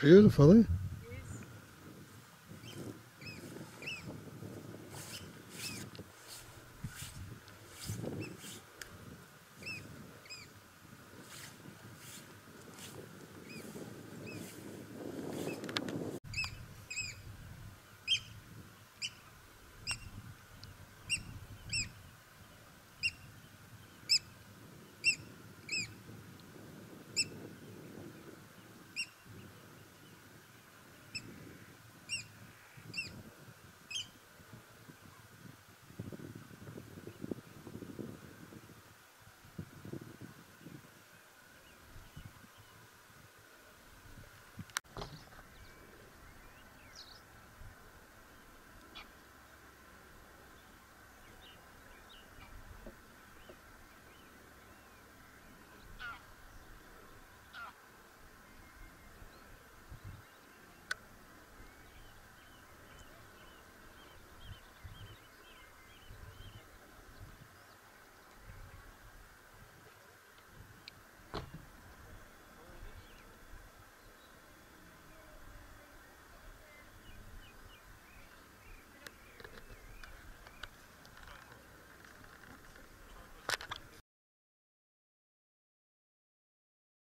Beautiful, falei?